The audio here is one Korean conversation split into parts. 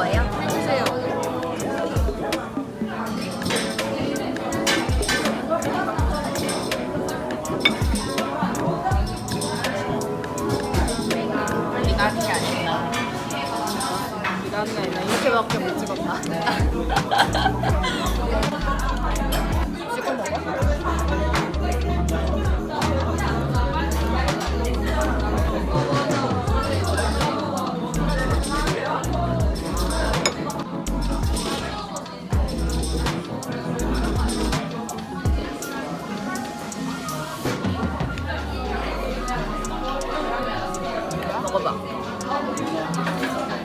거예요? 해주세요. 이렇게밖에 못 찍었다.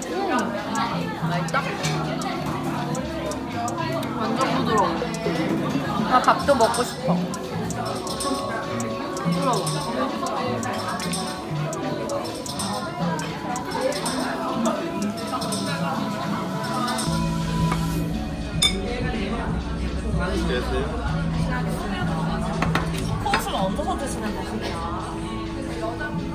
좋아 음, 맛있다? 완전 부드러워. 나 밥도 먹고 싶어. 부드러워. 많이 됐어요? 코스를 얹어서 드시는 거군요